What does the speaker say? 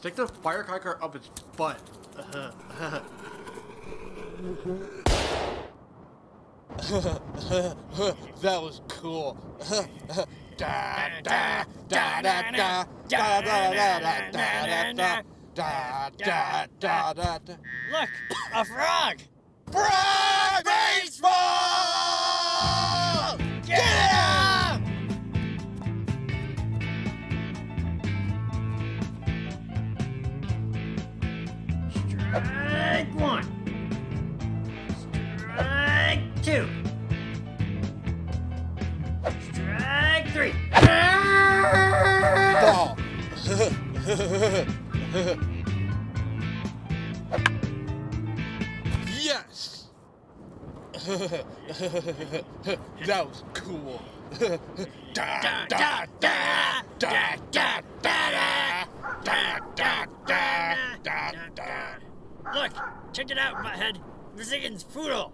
Stick the firecracker up its butt. that was cool. da da da da Strike one. Strike two. Strike three. Ball. yes. that was cool. da da da da da da da da da da da da. Look, check it out, butthead. This is poodle.